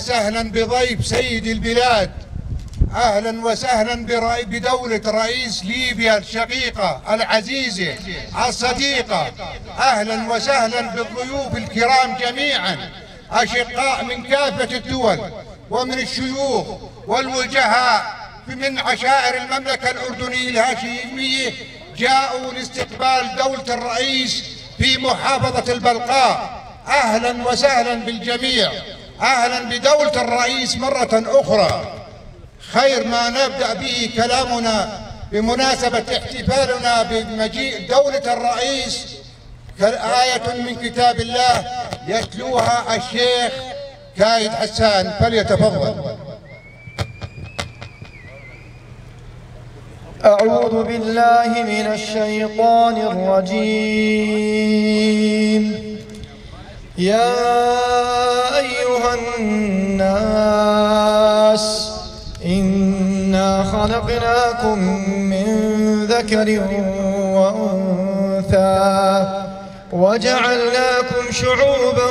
وسهلا بضيف سيد البلاد. أهلا وسهلا بدولة رئيس ليبيا الشقيقة العزيزة الصديقة. أهلا وسهلا بالضيوف الكرام جميعا. أشقاء من كافة الدول ومن الشيوخ والوجهاء من عشائر المملكة الأردنية الهاشمية جاءوا لاستقبال دولة الرئيس في محافظة البلقاء. أهلا وسهلا بالجميع. أهلا بدولة الرئيس مرة أخرى. خير ما نبدأ به كلامنا بمناسبة احتفالنا بمجيء دولة الرئيس. آية من كتاب الله يتلوها الشيخ كايد حسان فليتفضل. أعوذ بالله من الشيطان الرجيم. يا أيها الناس إنا خلقناكم من ذكر وأنثى وجعلناكم شعوبا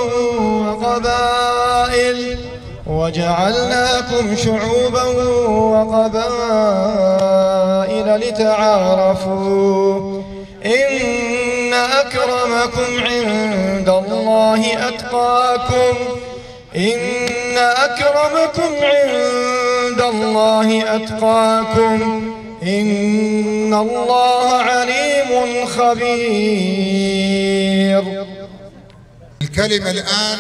وقبائل وجعلناكم شعوبا وقبائل لتعارفوا. أكرمكم عند الله أتقاكم إن أكرمكم عند الله أتقاكم إن الله عليم خبير. الكلمة الآن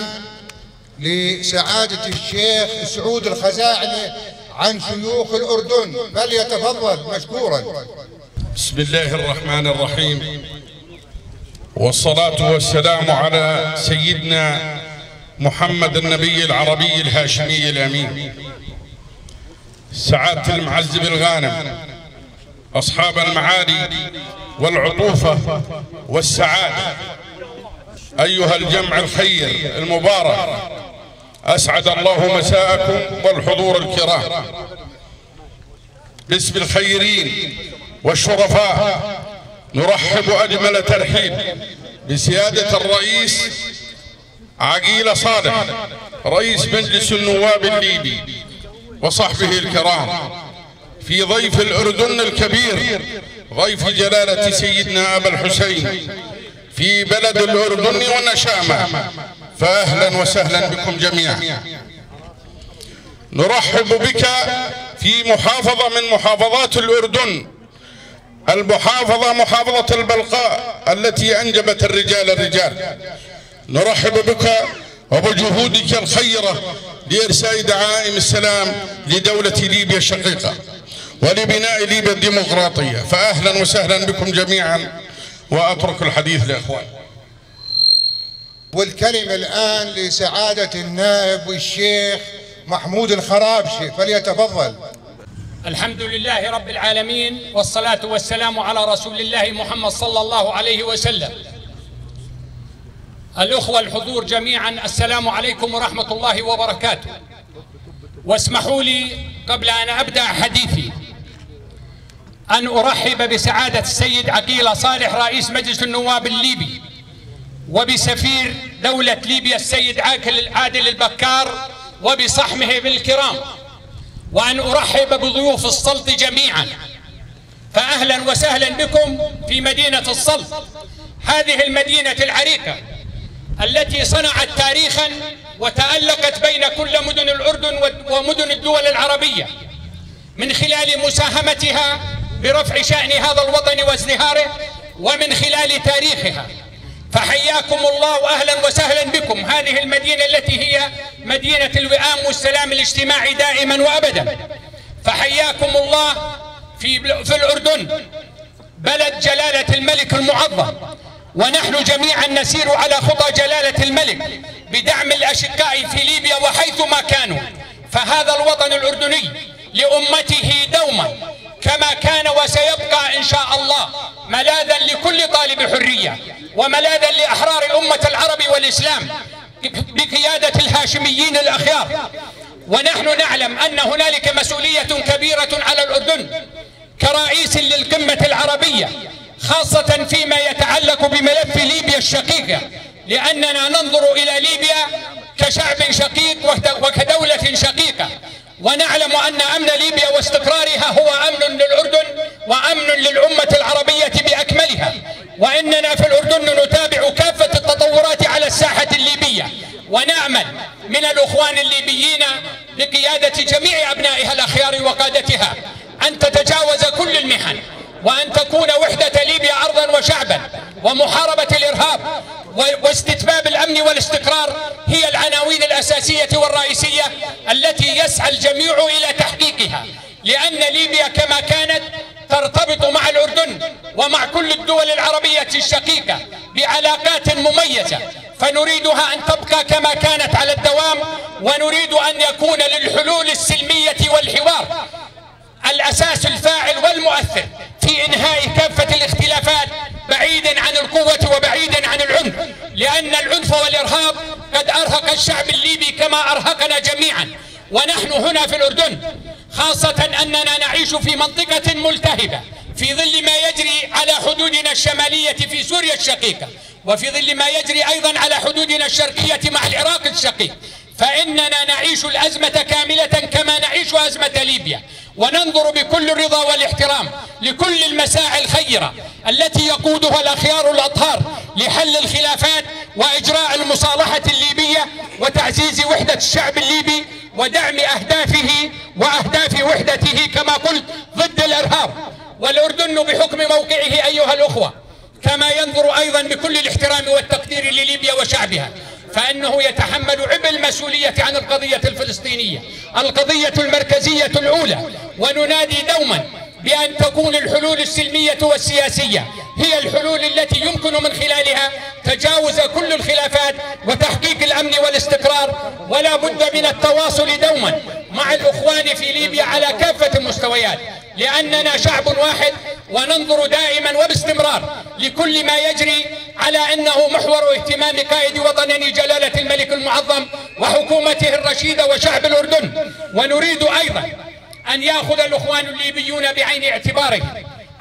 لسعادة الشيخ سعود الخزاعلي عن شيوخ الأردن. فليتفضل مشكورا. بسم الله الرحمن الرحيم. والصلاة والسلام على سيدنا محمد النبي العربي الهاشمي الأمين. سعادة المعزب الغانم أصحاب المعالي والعطوفة والسعادة. أيها الجمع الخير المبارك أسعد الله مساءكم والحضور الكرام. باسم الخيرين والشرفاء نرحب أجمل ترحيب بسيادة الرئيس عقيل صالح رئيس مجلس النواب الليبي وصحبه الكرام. في ضيف الأردن الكبير ضيف جلالة سيدنا أبا الحسين. في بلد الأردن والنشامة فأهلا وسهلا بكم جميعا. نرحب بك في محافظة من محافظات الأردن المحافظة محافظة البلقاء التي أنجبت الرجال الرجال. نرحب بك وبجهودك الخيرة لإرساء دعائم السلام لدولة ليبيا الشقيقة ولبناء ليبيا الديمقراطية. فأهلا وسهلا بكم جميعا وأترك الحديث لإخوان. والكلمة الآن لسعادة النائب والشيخ محمود الخرابشي فليتفضل. الحمد لله رب العالمين والصلاة والسلام على رسول الله محمد صلى الله عليه وسلم. الأخوة الحضور جميعا السلام عليكم ورحمة الله وبركاته. واسمحوا لي قبل أن أبدأ حديثي أن أرحب بسعادة السيد عقيل صالح رئيس مجلس النواب الليبي وبسفير دولة ليبيا السيد عاكل عادل البكار وبصحمه بالكرام. وأن أرحب بضيوف السلط جميعا. فأهلا وسهلا بكم في مدينة السلط هذه المدينة العريقة التي صنعت تاريخا وتألقت بين كل مدن الأردن ومدن الدول العربية. من خلال مساهمتها برفع شأن هذا الوطن وازدهاره ومن خلال تاريخها فحياكم الله واهلا وسهلا بكم. هذه المدينة التي هي مدينة الوئام والسلام الاجتماعي دائما وابدا. فحياكم الله في في الأردن بلد جلالة الملك المعظم. ونحن جميعا نسير على خطى جلالة الملك بدعم الأشقاء في ليبيا وحيثما كانوا. فهذا الوطن الأردني لأمته دوما كما كان وسيبقى إن شاء الله. ملاذا لكل طالب حريه وملاذا لأحرار أمة العرب والإسلام بقيادة الهاشميين الأخيار. ونحن نعلم أن هنالك مسؤولية كبيرة على الأردن كرئيس للقمة العربية خاصة فيما يتعلق بملف ليبيا الشقيقة لأننا ننظر إلى ليبيا كشعب شقيق وكدولة شقيقة. ونعلم أن أمن ليبيا واستقرارها هو أمن للأردن وأمن للأمة العربية بأكملها. وإننا في الأردن نتابع كافة التطورات على الساحة الليبية. ونعمل من الأخوان الليبيين بقيادة جميع أبنائها الأخيار وقادتها أن تتجاوز كل المحن وأن تكون وحدة ليبيا أرضا وشعبا ومحاربة الإرهاب واستتباب الأمن والاستقرار هي العناوين الأساسية والرئيسية التي يسعى الجميع إلى تحقيقها لأن ليبيا كما كانت ترتبط مع الأردن ومع كل الدول العربية الشقيقة بعلاقات مميزة فنريدها أن تبقى كما كانت على الدوام ونريد أن يكون للحلول السلمية والحوار الأساس الفاعل والمؤثر في إنهاء كافة الاختلافات بعيدا عن القوة وبعيدا عن العنف. لأن العنف والإرهاب قد أرهق الشعب الليبي كما أرهقنا جميعا. ونحن هنا في الأردن خاصة أننا نعيش في منطقة ملتهبة في ظل ما يجري على حدودنا الشمالية في سوريا الشقيقة وفي ظل ما يجري أيضا على حدودنا الشرقية مع العراق الشقيق. فإننا نعيش الأزمة كاملة كما نعيش أزمة ليبيا. وننظر بكل الرضا والاحترام لكل المساعي الخيرة التي يقودها الأخيار الأطهار لحل الخلافات وإجراء المصالحة الليبية وتعزيز وحدة الشعب الليبي ودعم أهدافه وأهداف وحدته كما قلت ضد الإرهاب. والأردن بحكم موقعه أيها الأخوة كما ينظر أيضا بكل الاحترام والتقدير لليبيا وشعبها. فإنه يتحمل عبء المسؤولية عن القضية الفلسطينية القضية المركزية الأولى وننادي دوما بأن تكون الحلول السلمية والسياسية هي الحلول التي يمكن من خلالها تجاوز كل الخلافات وتحقيق الأمن والاستقرار ولا بد من التواصل دوما مع الأخوان في ليبيا على كافة المستويات لأننا شعب واحد وننظر دائما وباستمرار لكل ما يجري على أنه محور اهتمام قائد وطننا جلالة الملك المعظم وحكومته الرشيدة وشعب الأردن ونريد أيضا أن يأخذ الأخوان الليبيون بعين اعتباره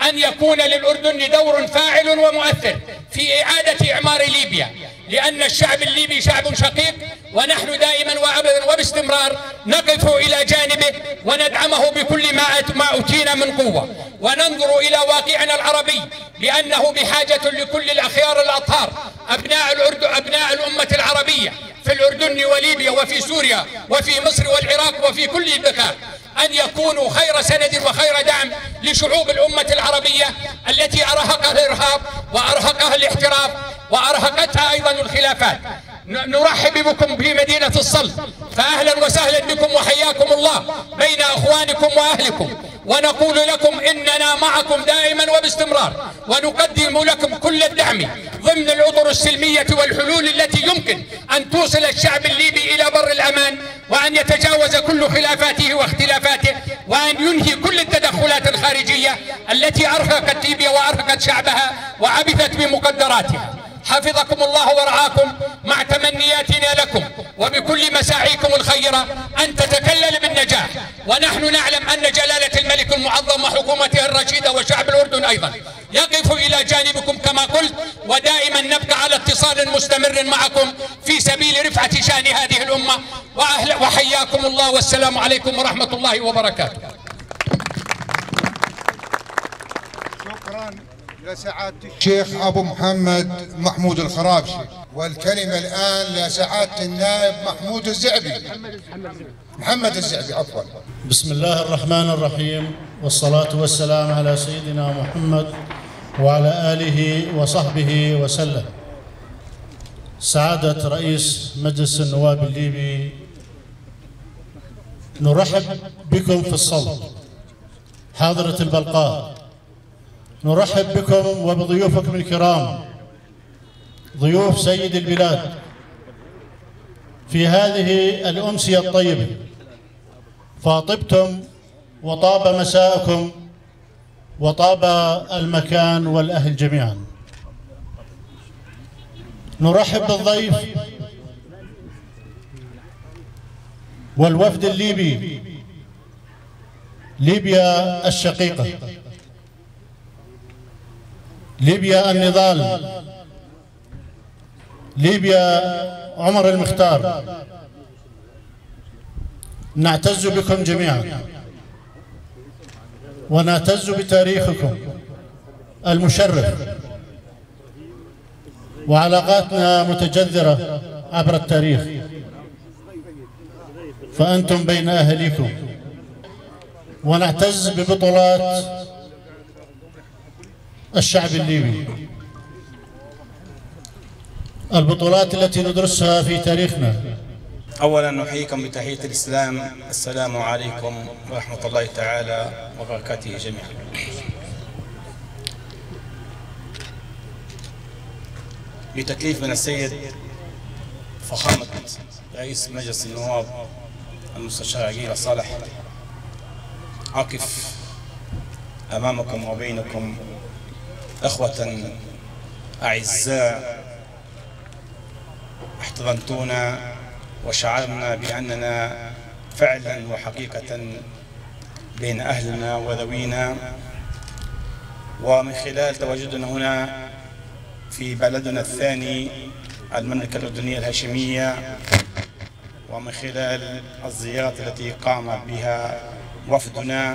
أن يكون للأردن دور فاعل ومؤثر في إعادة إعمار ليبيا لأن الشعب الليبي شعب شقيق ونحن دائما وأبدا وباستمرار نقف إلى جانبه وندعمه بكل ما أوتينا من قوة. وننظر إلى واقعنا العربي لأنه بحاجة لكل الأخيار الأطهار أبناء الأردن أبناء الأمة العربية في الأردن وليبيا وفي سوريا وفي مصر والعراق وفي كل البقاع. أن يكونوا خير سند وخير دعم لشعوب الأمة العربية التي أرهقها الإرهاب وأرهقها الاحتراف وأرهقتها أيضا الخلافات. نرحب بكم في مدينة الصلب فأهلا وسهلا بكم وحياكم الله بين أخوانكم وأهلكم. ونقول لكم إننا معكم دائما وباستمرار. ونقدم لكم كل الدعم. ضمن الأطر السلمية والحلول التي يمكن أن توصل الشعب الليبي إلى بر الأمان وأن يتجاوز كل خلافاته واختلافاته وأن ينهي كل التدخلات الخارجية التي أرهقت ليبيا وأرهقت شعبها وعبثت بمقدراتها. حفظكم الله ورعاكم مع تمنياتنا لكم. وبكل مساعيكم الخيرة أن تتكلل بالنجاح. ونحن نعلم أن جلالة الملك المعظم وحكومته الرشيدة وشعب الأردن أيضا يقف إلى جانبكم كما قلت ودائما نبقى على اتصال مستمر معكم في سبيل رفعة شأن هذه الأمة. وأهل وحياكم الله والسلام عليكم ورحمة الله وبركاته. لسعادة الشيخ أبو محمد محمود الخرابشي. والكلمة الآن لسعادة النائب محمود الزعبي. محمد الزعبي عفوا. بسم الله الرحمن الرحيم والصلاة والسلام على سيدنا محمد وعلى آله وصحبه وسلم. سعادة رئيس مجلس النواب الليبي نرحب بكم في الصوت. حاضرة البلقاء. نرحب بكم وبضيوفكم الكرام. ضيوف سيد البلاد. في هذه الأمسية الطيبة فطبتم وطاب مساءكم وطاب المكان والأهل جميعا. نرحب بالضيف والوفد الليبي ليبيا الشقيقة. ليبيا النضال. ليبيا عمر المختار. نعتز بكم جميعا. ونعتز بتاريخكم المشرف. وعلاقاتنا متجذرة عبر التاريخ. فأنتم بين أهليكم ونعتز ببطولات الشعب الليبي. البطولات التي ندرسها في تاريخنا. أولا نحييكم بتحية الإسلام. السلام عليكم ورحمة الله تعالى وبركاته جميعا. بتكليف من السيد فخامة رئيس مجلس النواب المستشار عقيل صالح. أقف أمامكم وبينكم إخوة أعزاء احتضنتونا وشعرنا بأننا فعلا وحقيقة بين أهلنا وذوينا. ومن خلال تواجدنا هنا في بلدنا الثاني المملكة الأردنية الهاشمية ومن خلال الزيارات التي قام بها وفدنا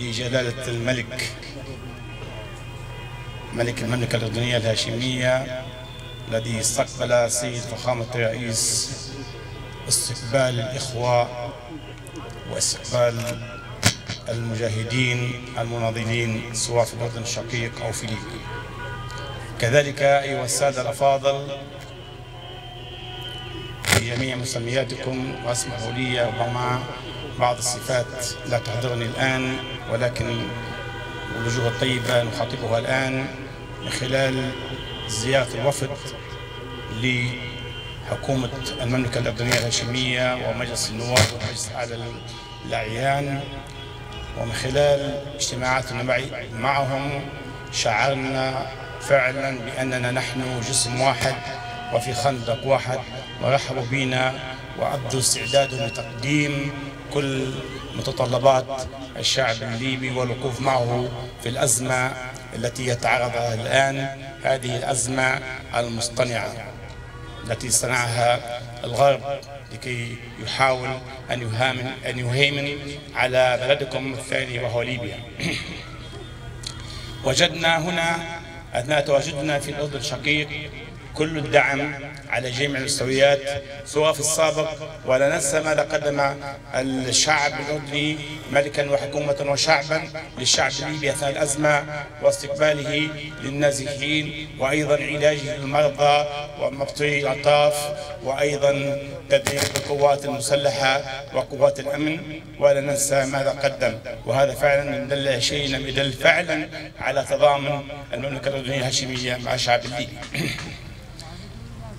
لجلالة الملك ملك المملكة الأردنية الهاشمية الذي استقبل سيد فخامة الرئيس استقبال الإخوة واستقبال المجاهدين المناضلين سواء في الوطن الشقيق أو في ليبيا. كذلك أيها السادة الأفاضل في جميع مسمياتكم واسمحوا لي ربما بعض الصفات لا تحضرني الآن ولكن الوجوه الطيبة نخاطبها الآن. خلال زيارة الوفد لحكومة المملكة الأردنية الهاشمية ومجلس النواب ومجلس أعلى الأعيان. ومن خلال اجتماعاتنا معهم شعرنا فعلا بأننا نحن جسم واحد وفي خندق واحد ورحبوا بنا وأبدوا استعدادهم لتقديم كل متطلبات الشعب الليبي والوقوف معه في الأزمة التي يتعرض لها الآن هذه الأزمة المصطنعة التي صنعها الغرب لكي يحاول أن يهامن أن يهيمن على بلدكم الثاني وهو ليبيا. وجدنا هنا أثناء تواجدنا في الأردن الشقيق كل الدعم على جميع المستويات سواء في السابق ولا ننسى ماذا قدم الشعب الأردني ملكا وحكومة وشعبا للشعب الليبي أثناء الأزمة واستقباله للنازحين وأيضا علاجه للمرضى ومبطي الأطراف وأيضا تدريب القوات المسلحة وقوات الأمن ولا ننسى ماذا قدم وهذا فعلا من دل شيء يدل فعلا على تضامن المملكة الأردنية الهاشمية مع الشعب الليبي.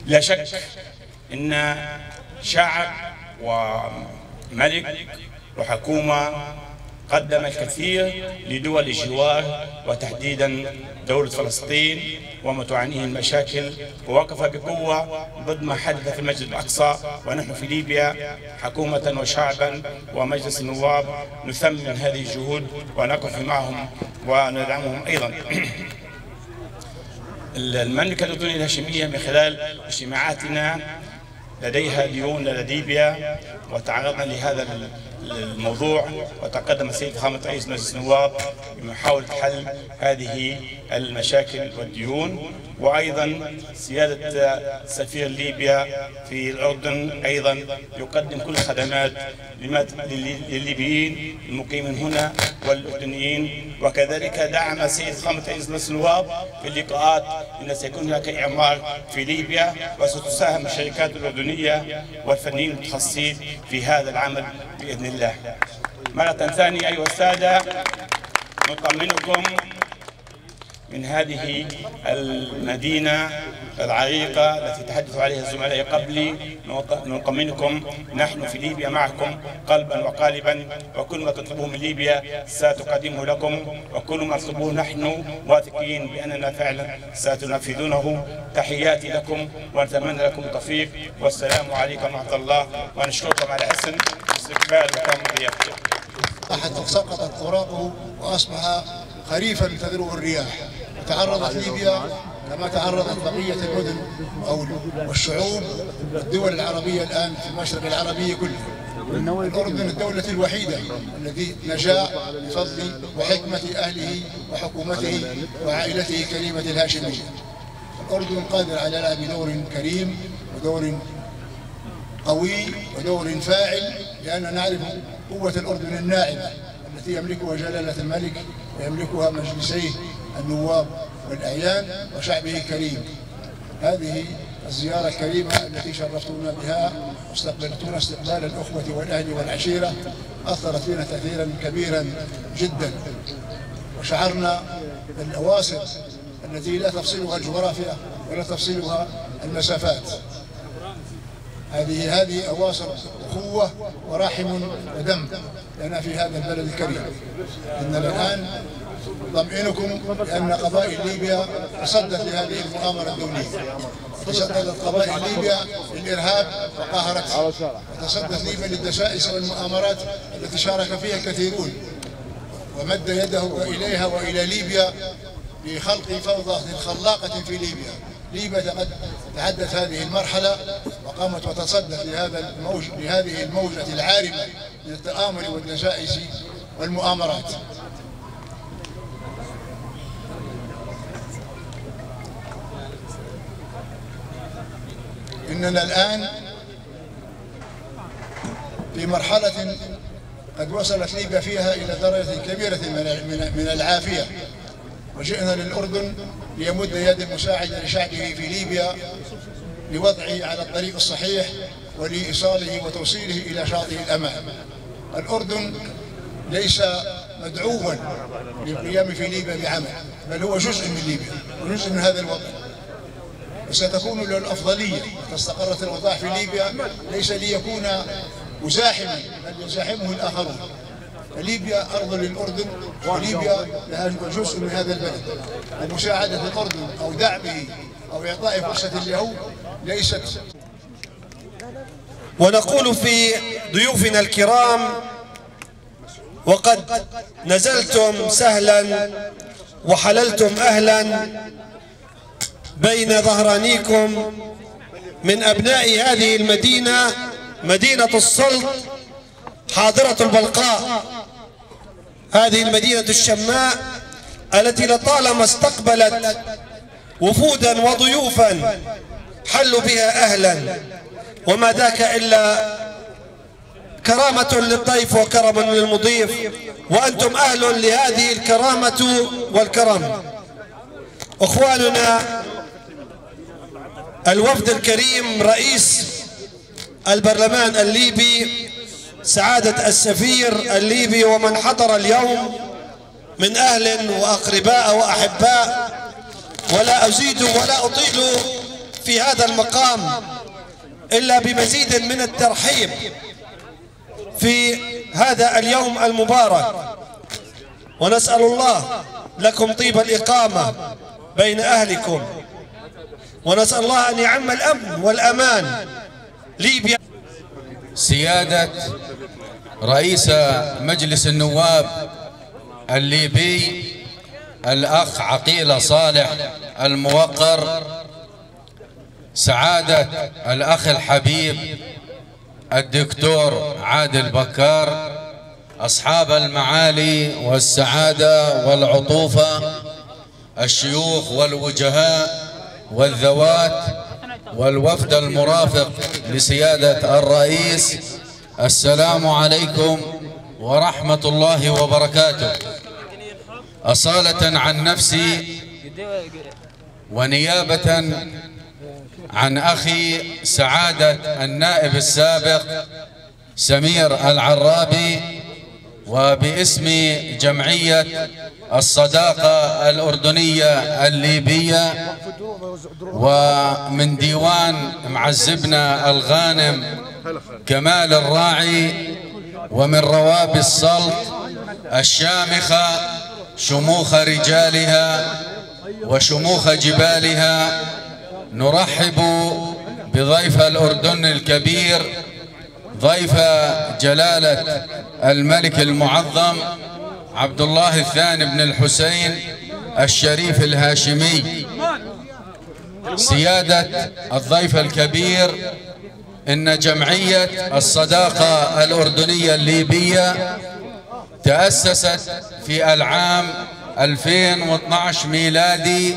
لا شك إن شعب وملك وحكومة قدم الكثير لدول الجوار وتحديدا دولة فلسطين وما تعانيه المشاكل ووقف بقوة ضد ما حدث في المسجد الأقصى ونحن في ليبيا حكومة وشعبا ومجلس النواب نثمن هذه الجهود ونقف معهم وندعمهم أيضا. المملكة الأردنية الهاشمية من خلال اجتماعاتنا لديها ديون لدى ليبيا وتعرضنا لهذا الموضوع وتقدم السيد فخامة رئيس مجلس النواب بمحاولة حل هذه المشاكل والديون وأيضا سيادة سفير ليبيا في الأردن أيضا يقدم كل الخدمات للليبيين المقيمين هنا والأردنيين. وكذلك دعم السيد فخامة رئيس مجلس النواب في اللقاءات أن سيكون هناك إعمار في ليبيا وستساهم الشركات الأردنية والفنيين المتخصصين في هذا العمل بإذن الله. مرة ثانية أيها السادة نطمنكم من هذه المدينة العريقة التي تحدث عليها الزملاء قبلي نطمنكم نحن في ليبيا معكم قلبا وقالبا وكل ما تطلبوه من ليبيا ستقدمه لكم وكل ما تطلبوه نحن واثقين بأننا فعلا ستنفذونه تحياتي لكم ونتمنى لكم التوفيق. والسلام عليكم ورحمة الله. ونشكركم على حسن استقبال وكرم ضيافتكم. سقطت أوراقه وأصبح خريفا تذروه الرياح. تعرضت ليبيا كما تعرضت بقية المدن أو والشعوب والدول العربية الآن في المشرق العربي كله. الأردن الدولة الوحيدة التي نجا بفضل وحكمة أهله وحكومته وعائلته الكريمة الهاشمية. الأردن قادر على لعب دور كريم ودور قوي ودور فاعل لأننا نعرف قوة الأردن الناعمة التي يملكها جلالة الملك ويملكها مجلسيه النواب والأعيان وشعبه الكريم. هذه الزيارة الكريمة التي شرفتونا بها واستقبلتونا استقبال الأخوة والأهل والعشيرة أثرت فينا تأثيرا كبيرا جدا. وشعرنا بالأواسط التي لا تفصلها الجغرافيا ولا تفصلها المسافات. هذه هذه أواصر أخوة ورحم ودم لنا في هذا البلد الكريم. إننا الآن نطمئنكم بأن قبائل ليبيا تصدت لهذه المؤامرة الدولية. تصدت قبائل ليبيا للإرهاب وقاهرته وتصدت ليبيا للدسائس والمؤامرات التي شارك فيها الكثيرون. ومد يده إليها وإلى ليبيا لخلق فوضى خلاقة في ليبيا. ليبيا قد تعدت هذه المرحلة وقامت وتصدت لهذا الموج لهذه الموجة العارمة من التآمر والدسائس والمؤامرات. إننا الآن في مرحلة قد وصلت ليبيا فيها إلى درجة كبيرة من العافية. وجئنا للأردن ليمد يد المساعدة لشعبه في ليبيا لوضعه على الطريق الصحيح ولإيصاله وتوصيله إلى شاطئ الأمان. الأردن ليس مدعوا للقيام في ليبيا بعمل بل هو جزء من ليبيا وجزء من هذا الوطن وستكون له الأفضلية استقرت الأوضاع في ليبيا. ليس ليكون مزاحما بل يزاحمه الآخرون. فليبيا أرض للأردن وليبيا لها جزء من هذا البلد. ومساعدة الأردن أو دعمه أو إعطاء فرصة اليهود ليست. ونقول في ضيوفنا الكرام وقد نزلتم سهلا وحللتم أهلا. بين ظهرانيكم من أبناء هذه المدينة مدينة السلط حاضرة البلقاء. هذه المدينة الشماء التي لطالما استقبلت وفودا وضيوفا حلوا بها أهلا. وما ذاك إلا كرامة للضيف وكرم للمضيف. وأنتم أهل لهذه الكرامة والكرم. أخواننا الوفد الكريم رئيس البرلمان الليبي سعادة السفير الليبي ومن حضر اليوم من أهل وأقرباء وأحباء. ولا أزيد ولا أطيل في هذا المقام إلا بمزيد من الترحيب في هذا اليوم المبارك. ونسأل الله لكم طيب الإقامة بين أهلكم. ونسأل الله أن يعم الأمن والأمان. ليبيا. سيادة رئيس مجلس النواب الليبي الأخ عقيل صالح الموقر سعادة الأخ الحبيب الدكتور عادل بكار أصحاب المعالي والسعادة والعطوفة الشيوخ والوجهاء والذوات والوفد المرافق لسيادة الرئيس السلام عليكم ورحمة الله وبركاته. أصالة عن نفسي ونيابة عن أخي سعادة النائب السابق سمير العرابي وباسم جمعية الصداقة الأردنية الليبية ومن ديوان معزبنا الغانم كمال الراعي ومن رواب السلط الشامخة شموخ رجالها وشموخ جبالها نرحب بضيف الأردن الكبير ضيف جلالة الملك المعظم عبد الله الثاني بن الحسين الشريف الهاشمي. سيادة الضيف الكبير إن جمعية الصداقة الأردنية الليبية تأسست في العام 2012 ميلادي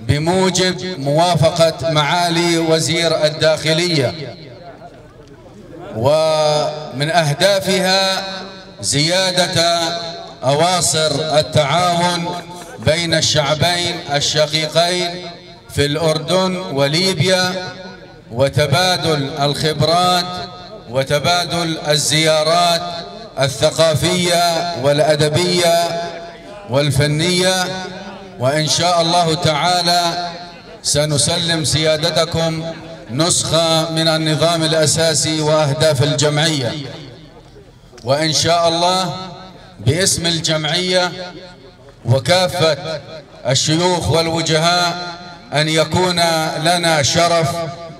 بموجب موافقة معالي وزير الداخلية. ومن أهدافها زيادة أواصر التعاون بين الشعبين الشقيقين في الأردن وليبيا وتبادل الخبرات وتبادل الزيارات الثقافية والأدبية والفنية. وإن شاء الله تعالى سنسلم سيادتكم نسخة من النظام الأساسي وأهداف الجمعية. وإن شاء الله باسم الجمعية وكافة الشيوخ والوجهاء أن يكون لنا شرف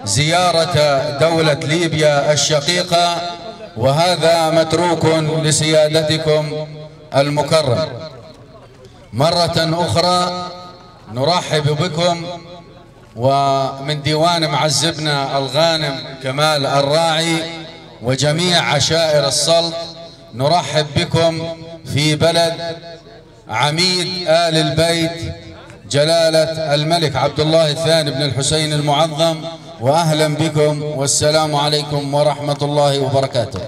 زيارة دولة ليبيا الشقيقة وهذا متروك لسيادتكم المكرم. مرة أخرى نرحب بكم ومن ديوان معزبنا الغانم كمال الراعي وجميع عشائر السلط نرحب بكم في بلد عميد آل البيت جلالة الملك عبد الله الثاني بن الحسين المعظم وأهلا بكم والسلام عليكم ورحمة الله وبركاته.